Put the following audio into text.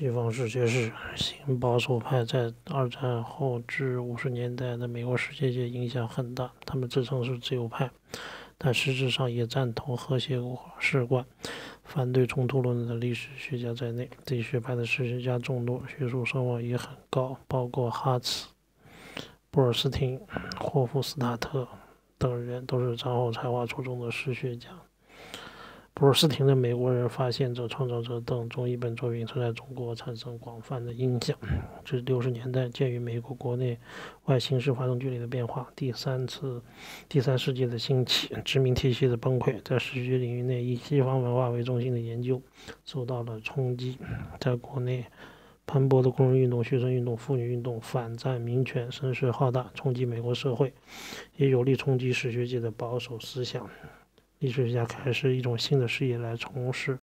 西方世界史，新保守派在二战后至五十年代的美国世界界影响很大。他们自称是自由派，但实质上也赞同和谐史观，反对冲突论的历史学家在内，这一学派的史学家众多，学术声望也很高，包括哈茨、布尔斯汀、霍夫斯塔特等人，都是战后才华出众的史学家。布尔斯汀的《美国人、发现者、创造者》等中译本作品曾在中国产生广泛的影响。至六十年代，鉴于美国国内外形势发生剧烈的变化，第三次第三世界的兴起，殖民体系的崩溃，在史学领域内以西方文化为中心的研究受到了冲击。在国内，蓬勃的工人运动、学生运动、妇女运动、反战民权声势浩大，冲击美国社会，也有力冲击史学界的保守思想。历史学家开始一种新的事业来从事